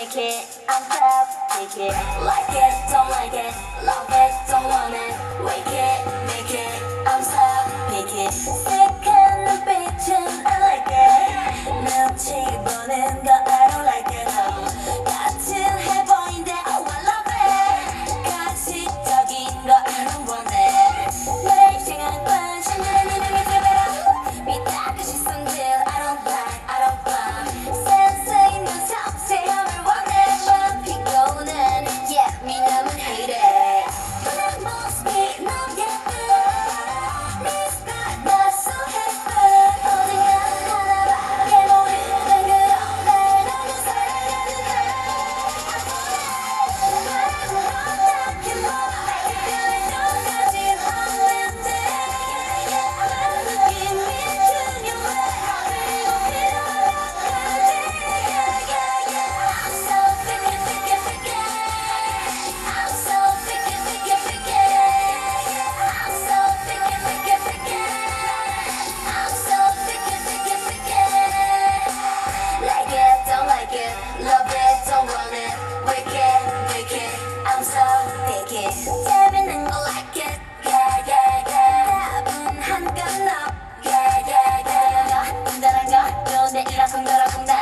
Take it, I'm proud. Take it, like it, don't like it, love it, don't want it. Wake it, make it, I'm sad. Pick it, sick and bitchin', I like it. 난 집어낸 거. 내 일화성 열어보나